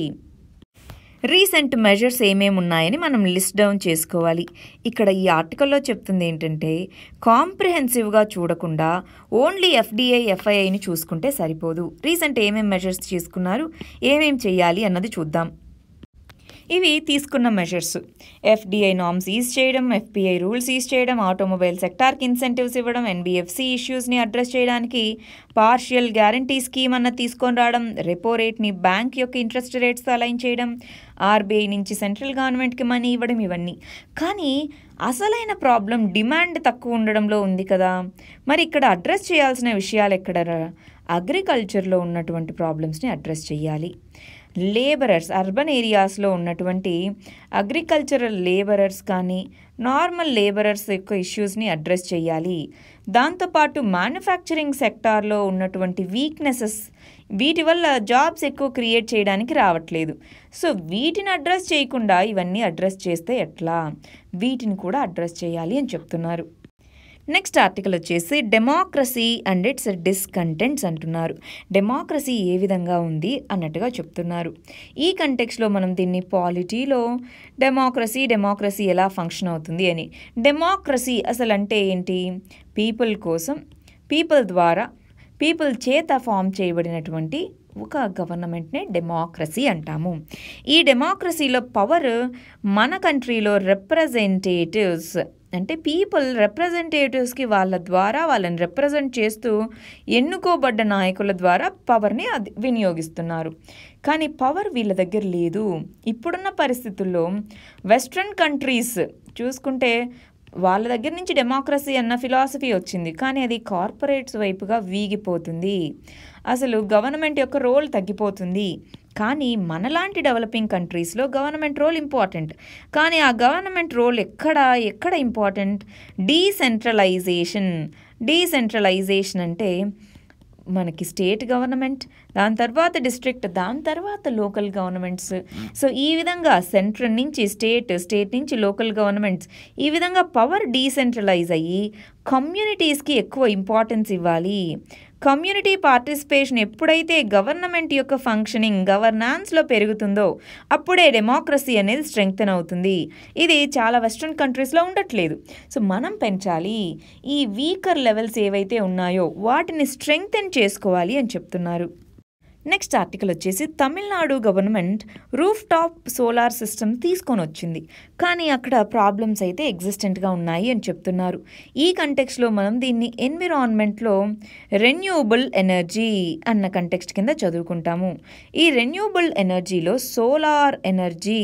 రీసెంట్ మెజర్స్ ఏమేమి ఉన్నాయని మనం లిస్ట్ డౌన్ చేసుకోవాలి. ఇక్కడ ఈ ఆర్టికల్లో చెప్తుంది ఏంటంటే కాంప్రిహెన్సివ్గా చూడకుండా ఓన్లీ ఎఫ్డిఐ ఎఫ్ఐఐని చూసుకుంటే సరిపోదు. రీసెంట్ ఏమేమి మెజర్స్ తీసుకున్నారు ఏమేమి చేయాలి అన్నది చూద్దాం. ఇవి తీసుకున్న మెషర్స్ ఎఫ్డిఐ నామ్స్ ఈజ్ చేయడం ఎఫ్పిఐ రూల్స్ ఈజ్ చేయడం ఆటోమొబైల్ సెక్టార్కి ఇన్సెంటివ్స్ ఇవ్వడం ఎన్బిఎఫ్సి ఇష్యూస్ని అడ్రస్ చేయడానికి పార్షియల్ గ్యారంటీ స్కీమ్ అన్న తీసుకొని రావడం రెపో రేట్ని బ్యాంక్ యొక్క ఇంట్రెస్ట్ రేట్స్ అలైన్ చేయడం ఆర్బీఐ నుంచి సెంట్రల్ గవర్నమెంట్కి మనీ ఇవ్వడం ఇవన్నీ. కానీ అసలైన ప్రాబ్లం డిమాండ్ తక్కువ ఉండడంలో ఉంది కదా. మరి ఇక్కడ అడ్రస్ చేయాల్సిన విషయాలు ఎక్కడ అగ్రికల్చర్లో ఉన్నటువంటి ప్రాబ్లమ్స్ని అడ్రస్ చేయాలి. లేబరర్స్ అర్బన్ ఏరియాస్లో ఉన్నటువంటి అగ్రికల్చరల్ లేబరర్స్ కానీ నార్మల్ లేబరర్స్ యొక్క ఇష్యూస్ని అడ్రస్ చేయాలి. దాంతోపాటు మ్యానుఫ్యాక్చరింగ్ సెక్టార్లో ఉన్నటువంటి వీక్నెసెస్ వీటి వల్ల జాబ్స్ ఎక్కువ క్రియేట్ చేయడానికి రావట్లేదు. సో వీటిని అడ్రస్ చేయకుండా ఇవన్నీ అడ్రస్ చేస్తే ఎట్లా? వీటిని కూడా అడ్రస్ చేయాలి అని చెప్తున్నారు. నెక్స్ట్ ఆర్టికల్ వచ్చేసి డెమోక్రసీ అండ్ ఇట్స్ డిస్కంటెంట్స్ అంటున్నారు. డెమోక్రసీ ఏ విధంగా ఉంది అన్నట్టుగా చెప్తున్నారు. ఈ కంటెక్స్లో మనం దీన్ని పాలిటీలో డెమోక్రసీ డెమోక్రసీ ఎలా ఫంక్షన్ అవుతుంది అని. డెమోక్రసీ అసలు అంటే ఏంటి? పీపుల్ కోసం పీపుల్ ద్వారా పీపుల్ చేత ఫామ్ చేయబడినటువంటి ఒక గవర్నమెంట్నే డెమోక్రసీ అంటాము. ఈ డెమోక్రసీలో పవర్ మన కంట్రీలో రిప్రజెంటేటివ్స్ అంటే పీపుల్ రిప్రజెంటేటివ్స్కి వాళ్ళ ద్వారా వాళ్ళని రిప్రజెంట్ చేస్తూ ఎన్నుకోబడ్డ నాయకుల ద్వారా పవర్ని అది వినియోగిస్తున్నారు. కానీ పవర్ వీళ్ళ దగ్గర లేదు. ఇప్పుడున్న పరిస్థితుల్లో వెస్ట్రన్ కంట్రీస్ చూసుకుంటే వాళ్ళ దగ్గర నుంచి డెమోక్రసీ అన్న ఫిలాసఫీ వచ్చింది. కానీ అది కార్పొరేట్స్ వైపుగా వీగిపోతుంది. అసలు గవర్నమెంట్ యొక్క రోల్ తగ్గిపోతుంది. కానీ మనలాంటి డెవలపింగ్ కంట్రీస్లో గవర్నమెంట్ రోల్ ఇంపార్టెంట్. కానీ ఆ గవర్నమెంట్ రోల్ ఎక్కడ ఎక్కడ ఇంపార్టెంట్? డీసెంట్రలైజేషన్. డీసెంట్రలైజేషన్ అంటే మనకి స్టేట్ గవర్నమెంట్ దాని తర్వాత డిస్ట్రిక్ట్ దాని తర్వాత లోకల్ గవర్నమెంట్స్. సో ఈ విధంగా సెంట్రల్ నుంచి స్టేట్ స్టేట్ నుంచి లోకల్ గవర్నమెంట్స్ ఈ విధంగా పవర్ డీసెంట్రలైజ్ అయ్యి కమ్యూనిటీస్కి ఎక్కువ ఇంపార్టెన్స్ ఇవ్వాలి. కమ్యూనిటీ పార్టిసిపేషన్ ఎప్పుడైతే గవర్నమెంట్ యొక్క ఫంక్షనింగ్ గవర్నాన్స్లో పెరుగుతుందో అప్పుడే డెమోక్రసీ అనేది స్ట్రెంగ్తన్ అవుతుంది. ఇది చాలా వెస్ట్రన్ కంట్రీస్లో ఉండట్లేదు. సో మనం పెంచాలి ఈ వీకర్ లెవెల్స్ ఏవైతే ఉన్నాయో వాటిని స్ట్రెంగ్తన్ చేసుకోవాలి అని చెప్తున్నారు. నెక్స్ట్ ఆర్టికల్ వచ్చేసి Tamil Nadu government roof top solar system తీసుకొని వచ్చింది. కానీ అక్కడ ప్రాబ్లమ్స్ అయితే ఎగ్జిస్టెంట్గా ఉన్నాయి అని చెప్తున్నారు. ఈ కంటెక్స్లో మనం దీన్ని ఎన్విరాన్మెంట్లో రెన్యూబుల్ ఎనర్జీ అన్న కంటెక్స్ట్ కింద చదువుకుంటాము. ఈ రెన్యూబుల్ ఎనర్జీలో సోలార్ ఎనర్జీ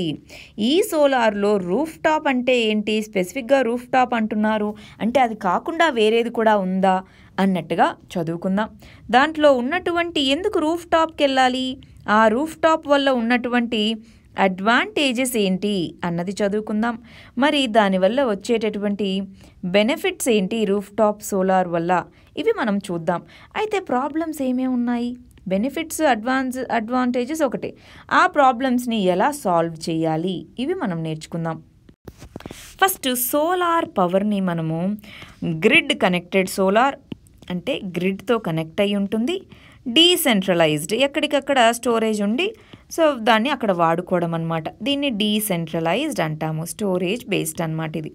ఈ సోలార్లో రూఫ్ టాప్ అంటే ఏంటి? స్పెసిఫిక్గా రూఫ్ టాప్ అంటున్నారు. అంటే అది కాకుండా వేరేది కూడా ఉందా? అన్నట్టుగా చదువుకుందాం. దాంట్లో ఉన్నటువంటి ఎందుకు రూఫ్ టాప్కి వెళ్ళాలి ఆ రూఫ్ టాప్ వల్ల ఉన్నటువంటి అడ్వాంటేజెస్ ఏంటి అన్నది చదువుకుందాం. మరి దానివల్ల వచ్చేటటువంటి బెనిఫిట్స్ ఏంటి రూఫ్ టాప్ సోలార్ వల్ల? ఇవి మనం చూద్దాం. అయితే ప్రాబ్లమ్స్ ఏమేమి ఉన్నాయి? బెనిఫిట్స్ అడ్వాన్స్ అడ్వాంటేజెస్ ఒకటే. ఆ ప్రాబ్లమ్స్ని ఎలా సాల్వ్ చేయాలి? ఇవి మనం నేర్చుకుందాం. ఫస్ట్ సోలార్ పవర్ని మనము గ్రిడ్ కనెక్టెడ్ సోలార్ అంటే గ్రిడ్తో కనెక్ట్ అయి ఉంటుంది. డీసెంట్రలైజ్డ్ ఎక్కడికక్కడ స్టోరేజ్ ఉండి సో దాన్ని అక్కడ వాడుకోవడం అనమాట దీన్ని డీసెంట్రలైజ్డ్ అంటాము. స్టోరేజ్ బేస్డ్ అనమాట ఇది.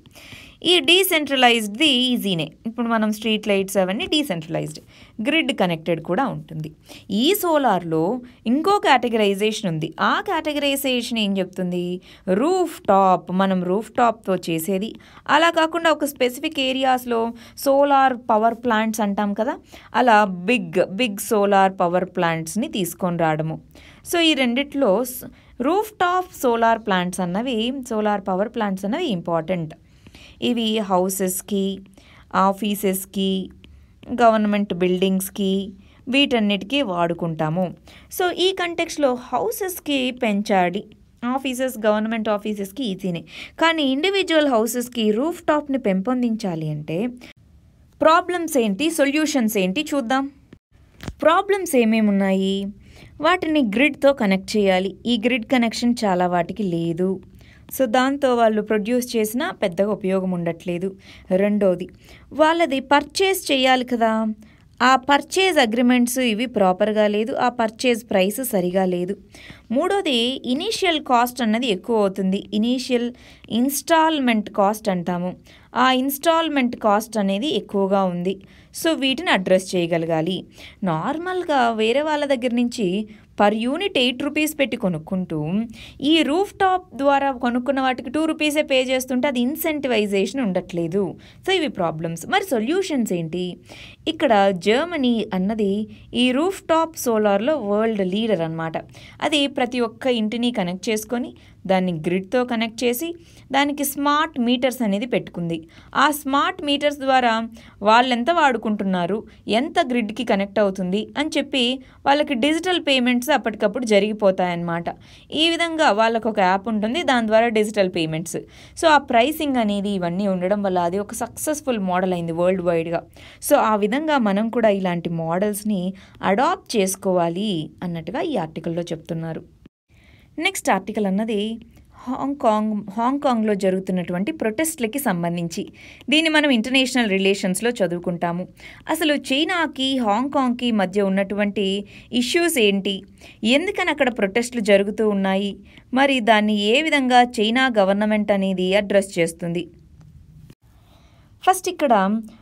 ఈ డీసెంట్రలైజ్డ్ది ఈజీనే ఇప్పుడు మనం స్ట్రీట్ లైట్స్ అవన్నీ డీసెంట్రలైజ్డ్ గ్రిడ్ కనెక్టెడ్ కూడా ఉంటుంది. ఈ సోలార్లో ఇంకో కేటగరైజేషన్ ఉంది. ఆ కేటగరైజేషన్ ఏం చెప్తుంది? రూఫ్ టాప్ మనం రూఫ్ టాప్తో చేసేది. అలా కాకుండా ఒక స్పెసిఫిక్ ఏరియాస్లో సోలార్ పవర్ ప్లాంట్స్ అంటాం కదా? అలా బిగ్ బిగ్ సోలార్ పవర్ ప్లాంట్స్ని తీసుకొని రావడము సో ఈ రెండిట్లో రూఫ్ టాప్ సోలార్ ప్లాంట్స్ అన్నవి సోలార్ పవర్ ప్లాంట్స్ అన్నవి ఇంపార్టెంట్ ఇవి హౌసెస్కి ఆఫీసెస్కి గవర్నమెంట్ బిల్డింగ్స్కి వీటన్నిటికీ వాడుకుంటాము. సో ఈ కంటెక్స్లో హౌసెస్కి పెంచాడి ఆఫీసెస్ గవర్నమెంట్ ఆఫీసెస్కి ఈజీనే. కానీ ఇండివిజువల్ హౌసెస్కి రూఫ్ టాప్ని పెంపొందించాలి అంటే ప్రాబ్లమ్స్ ఏంటి సొల్యూషన్స్ ఏంటి చూద్దాం. ప్రాబ్లమ్స్ ఏమేమి ఉన్నాయి వాటిని గ్రిడ్తో కనెక్ట్ చేయాలి. ఈ గ్రిడ్ కనెక్షన్ చాలా వాటికి లేదు. సో దాంతో వాళ్ళు ప్రొడ్యూస్ చేసినా పెద్దగా ఉపయోగం ఉండట్లేదు. రెండోది వాళ్ళది పర్చేస్ చేయాలి కదా. ఆ పర్చేజ్ అగ్రిమెంట్స్ ఇవి ప్రాపర్గా లేదు. ఆ పర్చేజ్ ప్రైస్ సరిగా లేదు. మూడోది ఇనీషియల్ కాస్ట్ అన్నది ఎక్కువ అవుతుంది ఇనీషియల్ ఇన్స్టాల్మెంట్ కాస్ట్ అంటాము. ఆ ఇన్స్టాల్మెంట్ కాస్ట్ అనేది ఎక్కువగా ఉంది. సో వీటిని అడ్రస్ చేయగలగాలి. నార్మల్గా వేరే వాళ్ళ దగ్గర నుంచి పర్ యూనిట్ ఎయిట్ రూపీస్ పెట్టి కొనుక్కుంటూ ఈ రూఫ్ టాప్ ద్వారా కొనుక్కున్న వాటికి టూ రూపీసే పే చేస్తుంటే అది ఇన్సెంటివైజేషన్ ఉండట్లేదు. సో ఇవి ప్రాబ్లమ్స్. మరి సొల్యూషన్స్ ఏంటి? ఇక్కడ జర్మనీ అన్నది ఈ రూఫ్ టాప్ సోలార్లో వరల్డ్ లీడర్ అనమాట అది ప్రతి ఒక్క ఇంటిని కనెక్ట్ చేసుకొని దాన్ని గ్రిడ్తో కనెక్ట్ చేసి దానికి స్మార్ట్ మీటర్స్ అనేది పెట్టుకుంది. ఆ స్మార్ట్ మీటర్స్ ద్వారా వాళ్ళెంత వాడుకుంటున్నారు ఎంత గ్రిడ్కి కనెక్ట్ అవుతుంది అని చెప్పి వాళ్ళకి డిజిటల్ పేమెంట్స్ అప్పటికప్పుడు జరిగిపోతాయన్నమాట. ఈ విధంగా వాళ్ళకు ఒక యాప్ ఉంటుంది దాని ద్వారా డిజిటల్ పేమెంట్స్. సో ఆ ప్రైసింగ్ అనేది ఇవన్నీ ఉండడం వల్ల అది ఒక సక్సెస్ఫుల్ మోడల్ అయింది వరల్డ్ వైడ్గా. సో ఆ విధంగా మనం కూడా ఇలాంటి మోడల్స్ని అడాప్ట్ చేసుకోవాలి అన్నట్టుగా ఈ ఆర్టికల్లో చెప్తున్నారు. నెక్స్ట్ ఆర్టికల్ అన్నది హాంకాంగ్ హాంకాంగ్లో జరుగుతున్నటువంటి ప్రొటెస్ట్లకి సంబంధించి. దీన్ని మనం ఇంటర్నేషనల్ రిలేషన్స్లో చదువుకుంటాము. అసలు చైనాకి హాంకాంగ్కి మధ్య ఉన్నటువంటి ఇష్యూస్ ఏంటి? ఎందుకని అక్కడ ప్రొటెస్ట్లు జరుగుతూ ఉన్నాయి? మరి దాన్ని ఏ విధంగా చైనా గవర్నమెంట్ అనేది అడ్రస్ చేస్తుంది? ఫస్ట్ ఇక్కడ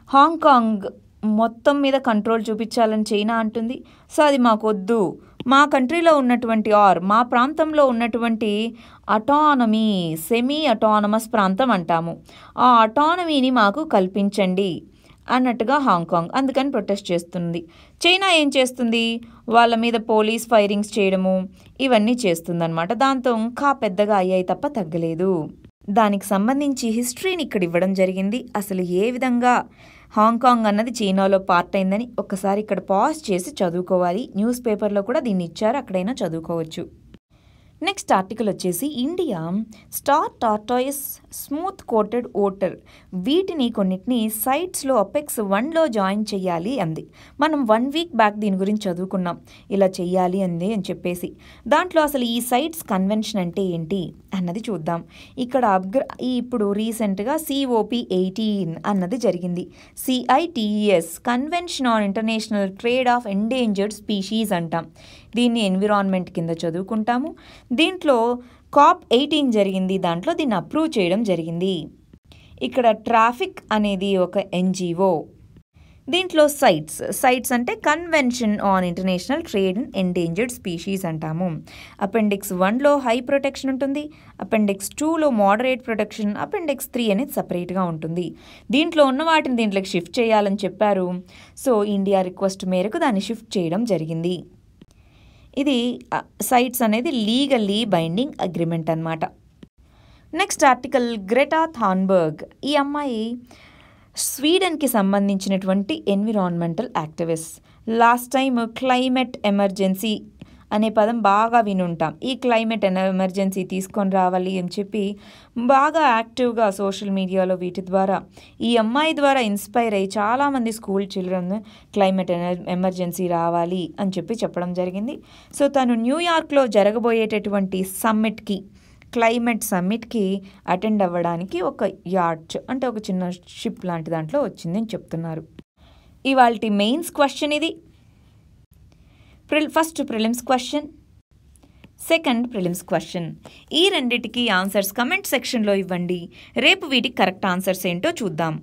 హాంకాంగ్ మొత్తం మీద కంట్రోల్ చూపించాలని చైనా అంటుంది. సో అది మాకొద్దు. మా కంట్రీలో ఉన్నటువంటి ఆర్ మా ప్రాంతంలో ఉన్నటువంటి అటానమీ సెమీ అటానమస్ ప్రాంతం అంటాము. ఆ అటానమీని మాకు కల్పించండి అన్నట్టుగా హాంకాంగ్ అందుకని ప్రొటెస్ట్ చేస్తుంది. చైనా ఏం చేస్తుంది? వాళ్ళ మీద పోలీస్ ఫైరింగ్స్ చేయడము ఇవన్నీ చేస్తుందన్నమాట. దాంతో ఇంకా పెద్దగా అయ్యాయి తప్ప తగ్గలేదు. దానికి సంబంధించి హిస్టరీని ఇక్కడ ఇవ్వడం జరిగింది. అసలు ఏ విధంగా హాంకాంగ్ అన్నది చైనాలో పార్ట్ అయిందని ఒకసారి ఇక్కడ పాజ్ చేసి చదువుకోవాలి. న్యూస్ పేపర్లో కూడా దీన్ని ఇచ్చారు. అక్కడైనా చదువుకోవచ్చు. నెక్స్ట్ ఆర్టికల్ వచ్చేసి India star tortoise smooth coated otter వీటిని కొన్నిటిని సైట్స్లో అపెక్స్ వన్లో జాయిన్ చేయాలి అంది. మనం వన్ వీక్ బ్యాక్ దీని గురించి చదువుకున్నాం. ఇలా చేయాలి అంది అని చెప్పేసి. దాంట్లో అసలు ఈ సైట్స్ కన్వెన్షన్ అంటే ఏంటి అన్నది చూద్దాం. ఇక్కడ అప్గ్ర ఇప్పుడు రీసెంట్గా సిఓపి ఎయిటీన్ అన్నది జరిగింది. CITES convention on international trade of endangered species అంటాం. దీన్ని ఎన్విరాన్మెంట్ కింద చదువుకుంటాము. దీంట్లో కాప్ ఎయిటీన్ జరిగింది. దాంట్లో దీన్ని అప్రూవ్ చేయడం జరిగింది. ఇక్కడ ట్రాఫిక్ అనేది ఒక ఎన్జిఓ. దీంట్లో సైట్స్. సైట్స్ అంటే convention on international trade in endangered species అంటాము. అపెండిక్స్ వన్లో హై ప్రొటెక్షన్ ఉంటుంది. అపెండిక్స్ టూలో మోడరేట్ ప్రొటెక్షన్. అపెండిక్స్ త్రీ అనేది సపరేట్గా ఉంటుంది. దీంట్లో ఉన్న వాటిని దీంట్లోకి షిఫ్ట్ చేయాలని చెప్పారు. సో ఇండియా రిక్వెస్ట్ మేరకు దాన్ని షిఫ్ట్ చేయడం జరిగింది. ఇది సైట్స్ అనేది లీగల్లీ బైండింగ్ అగ్రిమెంట్ అనమాట నెక్స్ట్ ఆర్టికల్ గ్రెటా థాన్బర్గ్ ఈ అమ్మాయి స్వీడన్కి సంబంధించినటువంటి environmental activist last time climate emergency అనే పదం బాగా వినుంటాం. ఈ క్లైమేట్ ఎమర్జెన్సీ తీసుకొని రావాలి అని చెప్పి బాగా యాక్టివ్గా సోషల్ మీడియాలో వీటి ద్వారా ఈ అమ్మాయి ద్వారా ఇన్స్పైర్ అయ్యి చాలామంది స్కూల్ చిల్డ్రన్ క్లైమేట్ ఎమర్జెన్సీ రావాలి అని చెప్పి చెప్పడం జరిగింది. సో తను న్యూయార్క్లో జరగబోయేటటువంటి సమ్మిట్కి క్లైమేట్ సమ్మిట్కి అటెండ్ అవ్వడానికి ఒక యార్చ్ అంటే ఒక చిన్న షిప్ లాంటి దాంట్లో వచ్చిందని చెప్తున్నారు. ఇవాళ మెయిన్స్ క్వశ్చన్ ఇది. First prelims question second prelims question ఈ రెండిటికి ఆన్సర్స్ కమెంట్ సెక్షన్లో ఇవ్వండి. రేపు వీటికి కరెక్ట్ ఆన్సర్స్ ఏంటో చూద్దాం.